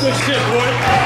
Good shit, boy.